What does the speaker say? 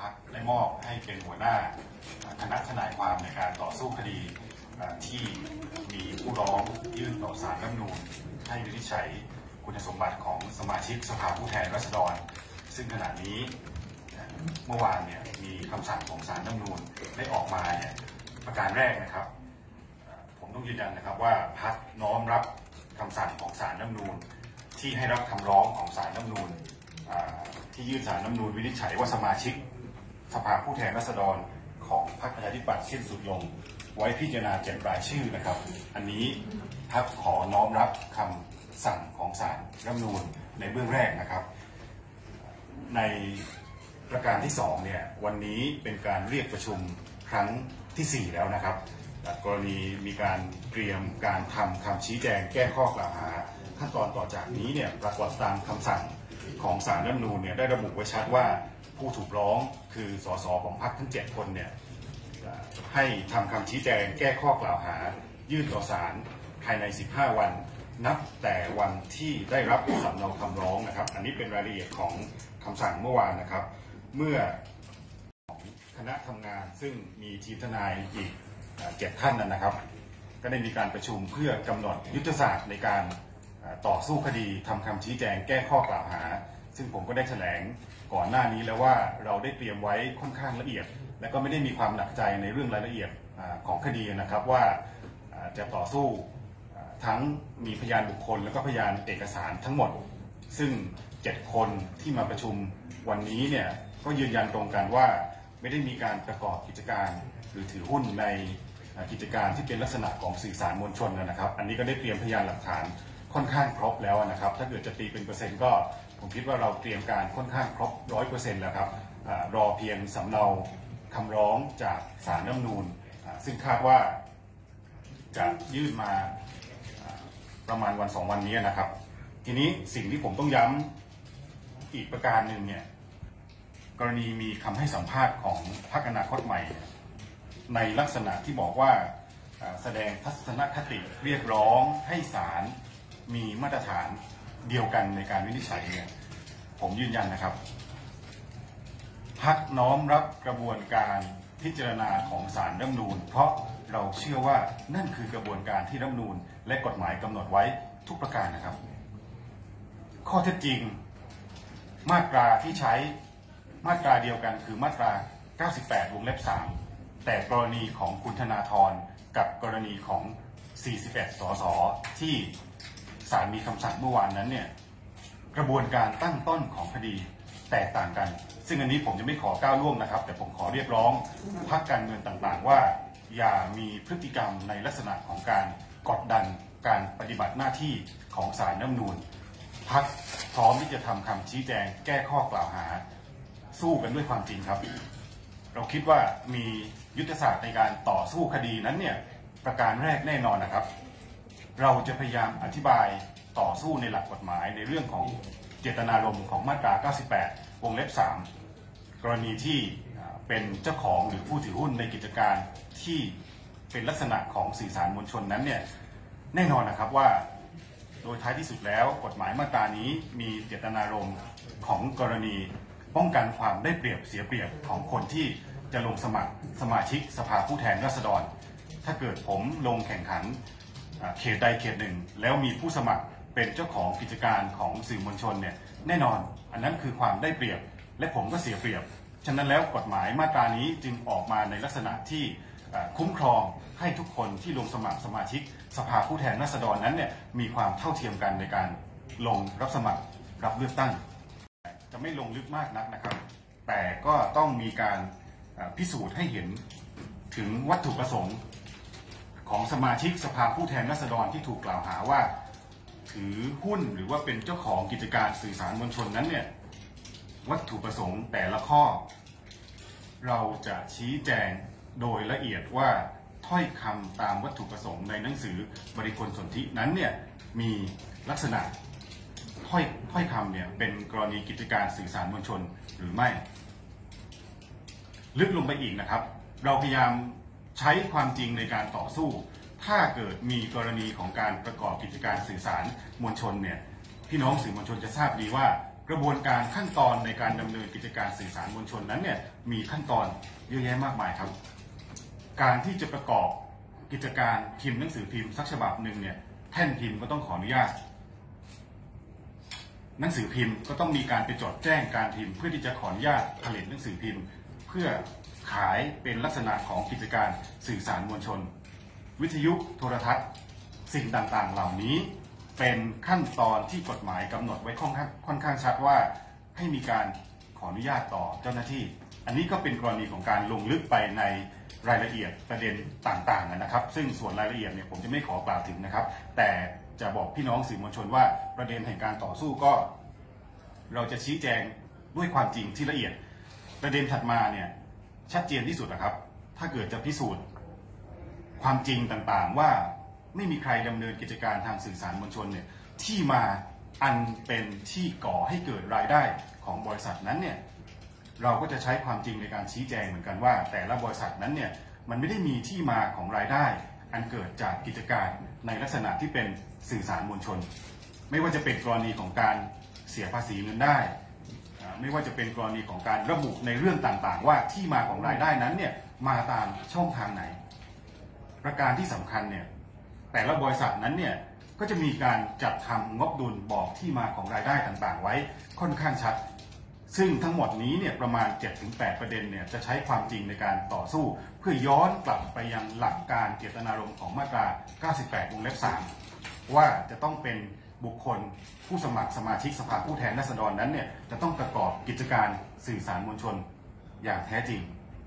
พักได้มอบให้เป็นหัวหน้าคณะทนายความในการต่อสู้คดีที่มีผู้ร้องยื่นต่อศาลรัฐนูญให้วินิจฉัยคุณสมบัติของสมาชิกสภาผู้แทนราษฎร ซึ่งขณะนี้เมื่อวานเนี่ยมีคำสั่งของศาลรัฐนูญได้ออกมาเนี่ยประการแรกนะครับ ผมต้องยืนยันนะครับว่าพักน้อมรับคำสั่งของศาลรัฐนูญที่ให้รับคำร้องของศาลรัฐนูญอ่าที่ยื่นศาลรัฐธรรมนูญวินิจฉัยว่าสมาชิก สภาผู้แทนราษฎรของพรรคประชาธิปัตย์สิ้นสุดลง ไว้พิจารณาเจ็ดรายชื่อนะครับ อันนี้พักขอน้อมรับคำสั่งของศาลรัฐธรรมนูญในเบื้องแรกนะครับ ในประการที่2เนี่ยวันนี้เป็นการเรียกประชุมครั้งทีสี่4 แล้วนะครับ กรณีมีการเตรียมการทำคำชี้แจงแก้ข้อกล่าวหา ขั้นตอนต่อจากนี้เนี่ยปรากฏตามคำสั่งของศาลรัฐธรรมนูญเนี่ยได้ระบุไว้ชัดว่า ผู้ถูกร้องคือสสของพรรคทั้ง 7 คนเนี่ยให้ทำคำชี้แจงแก้ข้อกล่าวหา ยื่นต่อศาลภายใน 15 วัน นับแต่วันที่ได้รับสำเนาคำร้องนะครับ อันนี้เป็นรายละเอียดของคำสั่งเมื่อวานนะครับ เมื่อของคณะทำงานซึ่งมีทีมทนายอีกเจ็ดท่านนะครับ ก็ได้มีการประชุมเพื่อกำหนดยุทธศาสตร์ในการต่อสู้คดีทำคำชี้แจงแก้ข้อกล่าวหา ซึ่งผมก็ได้แถลงก่อนหน้านี้แล้วว่าเราได้เตรียมไว้ค่อนข้างละเอียด และก็ไม่ได้มีความหนักใจในเรื่องรายละเอียดของคดีนะครับว่าจะต่อสู้ทั้งมีพยานบุคคล และก็พยานเอกสารทั้งหมด ซึ่ง 7 คนที่มาประชุมวันนี้เนี่ยก็ยืนยันตรงกันว่าไม่ได้มีการประกอบกิจการ หรือถือหุ้นในกิจการที่เป็นลักษณะของสื่อสารมวลชนนะครับ อันนี้ก็ได้เตรียมพยานหลักฐาน ค่อนข้างครบแล้วนะครับ ถ้าเกิดจะตีเป็นเปอร์เซ็นต์ก็ผมคิดว่าเราเตรียมการค่อนข้างครบร้อยเปอร์เซ็นต์แล้วครับอรอเพียงสำเนาคำร้องจากศาลน้ำนูญอ่าซึ่งคาดว่าจะยื่นมาประมาณวันสองวันนี้นะครับ ทีนี้สิ่งที่ผมต้องย้ำอีกประการหนึ่งเนี่ยกรณีมีคำให้สัมภาษณ์ของพรรคอนาคตใหม่ ในลักษณะที่บอกว่าแสดงทัศนคติเรียกร้องให้ศาล มีมาตรฐานเดียวกันในการวินิจฉัยเนี่ยผมยืนยันนะครับพักน้อมรับกระบวนการพิจารณาของศาลรัฐมนูญเพราะเราเชื่อว่านั่นคือกระบวนการที่รัฐมนูญและกฎหมายกำหนดไว้ทุกประการนะครับ ข้อเท็จจริง มาตราที่ใช้มาตราเดียวกันคือมาตรา 98 วงเล็บ 3 แต่กรณีของคุณธนาธรกับกรณีของ 41 สสที่ ศาลมีคำสั่งเมื่อวานนั้นเนี่ยกระบวนการตั้งต้นของคดีแตกต่างกัน ซึ่งอันนี้ผมจะไม่ขอก้าวล่วงนะครับ แต่ผมขอเรียกร้องพรรคการเมืองต่างๆ ว่า อย่ามีพฤติกรรมในลักษณะของการกดดันการปฏิบัติหน้าที่ของศาลน้ำนูนพักพร้อมที่จะทำคำชี้แจงแก้ข้อกล่าวหา สู้กันด้วยความจริงครับ เราคิดว่ามียุทธศาสตร์ในการต่อสู้คดีนั้นเนี่ยประการแรกแน่นอนนะครับ เราจะพยายามอธิบายต่อสู้ในหลักกฎหมายในเรื่องของเจตนารมณ์ของมาตรา 98 วงเล็บ 3 กรณีที่เป็นเจ้าของหรือผู้ถือหุ้นในกิจการที่เป็นลักษณะของสื่อสารมวลชนนั้นเนี่ยแน่นอนนะครับว่าโดยท้ายที่สุดแล้วกฎหมายมาตรานี้มีเจตนารมณ์ของกรณีป้องกันความได้เปรียบเสียเปรียบของคนที่จะลงสมัครสมาชิกสภาผู้แทนราษฎร ถ้าเกิดผมลงแข่งขัน เขตใดเขตหนึ่ง แล้วมีผู้สมัครเป็นเจ้าของกิจการของสื่อมวลชนเนี่ยแน่นอนอันนั้นคือความได้เปรียบ และผมก็เสียเปรียบ ฉะนั้นแล้วกฎหมายมาตรานี้จึงออกมาในลักษณะที่คุ้มครองให้ทุกคนที่ลงสมัครสมาชิก สภาผู้แทนราษฎรนั้นเนี่ยมีความเท่าเทียมกันในการลงรับสมัครรับเลือกตั้ง จะไม่ลงลึกมากนักนะครับ แต่ก็ต้องมีการพิสูจน์ให้เห็นถึงวัตถุประสงค์ ของสมาชิกสภาผู้แทนราษฎรที่ถูกกล่าวหาว่า ถือหุ้นหรือว่าเป็นเจ้าของกิจการสื่อสารมวลชนนั้นเนี่ยวัตถุประสงค์แต่ละข้อ เราจะชี้แจงโดยละเอียดว่าถ้อยคำตามวัตถุประสงค์ในหนังสือบริคลสนธินั้นเนี่ยมีลักษณะถ้อยถ้อยคำเนี่ยเป็นกรณีกิจการสื่อสารมวลชนหรือไม่ ลึกลงไปอีกนะครับ เราพยายาม ใช้ความจริงในการต่อสู้ ถ้าเกิดมีกรณีของการประกอบกิจการสื่อสารมวลชนเนี่ยพี่น้องสื่อมวลชนจะทราบดีว่า กระบวนการขั้นตอนในการดำเนินกิจการสื่อสารมวลชนนั้นเนี่ยมีขั้นตอนเยอะแยะมากมายครับ การที่จะประกอบกิจการพิมพ์หนังสือพิมพ์สักฉบับหนึ่งเนี่ยแท่นพิมพ์ก็ต้องขออนุญาตหนังสือพิมพ์ก็ต้องมีการไปจดแจ้งการพิมพ์ เพื่อที่จะขออนุญาตผลิตหนังสือพิมพ์ เพื่อ ขายเป็นลักษณะของกิจการสื่อสารมวลชน วิทยุโทรทัศน์ สิ่งต่างๆ เหล่านี้ เป็นขั้นตอนที่กฎหมายกำหนดไว้ค่อนข้างค่อนข้างชัดว่า ให้มีการขออนุญาตต่อเจ้าหน้าที่ อันนี้ก็เป็นกรณีของการลงลึกไปในรายละเอียดประเด็นต่างๆนะครับ ซึ่งส่วนรายละเอียดเนี่ยผมจะไม่ขอกล่าวถึงนะครับ แต่จะบอกพี่น้องสื่อมวลชนว่าประเด็นแห่งการต่อสู้ก็ เราจะชี้แจงด้วยความจริงที่ละเอียด ประเด็นถัดมาเนี่ย ชัดเจนที่สุดนะครับ ถ้าเกิดจะพิสูจน์ ความจริงต่างๆว่าไม่มีใครดำเนินกิจการทางสื่อสารมวลชนเนี่ยที่มาอันเป็นที่ก่อให้เกิดรายได้ของบริษัทนั้นเนี่ยเราก็จะใช้ความจริงในการชี้แจงเหมือนกันว่า แต่ละบริษัทนั้นเนี่ยมันไม่ได้มีที่มาของรายได้ อันเกิดจากกิจการในลักษณะที่เป็นสื่อสารมวลชน ไม่ว่าจะเป็นกรณีของการเสียภาษีเงินได้ ไม่ว่าจะเป็นกรณีของการระบุในเรื่องต่างๆ ว่าที่มาของรายได้นั้นเนี่ยมาตามช่องทางไหน ประการที่สำคัญเนี่ยแต่ละบริษัทนั้นเนี่ยก็จะมีการจัดทำงบดุลบอกที่มาของรายได้ต่างๆ ไว้ค่อนข้างชัด ซึ่งทั้งหมดนี้เนี่ยประมาณ 7-8 ประเด็นเนี่ยจะใช้ความจริงในการต่อสู้ เพื่อย้อนกลับไปยังหลักการเจตนารมณ์ของมาตรา 98 วงเล็บ 3 ว่าจะต้องเป็น บุคคล ผู้สมัครสมาชิกสภาผู้แทนราษฎรนั้นเนี่ยจะต้องประกอบกิจการสื่อสารมวลชนอย่างแท้จริง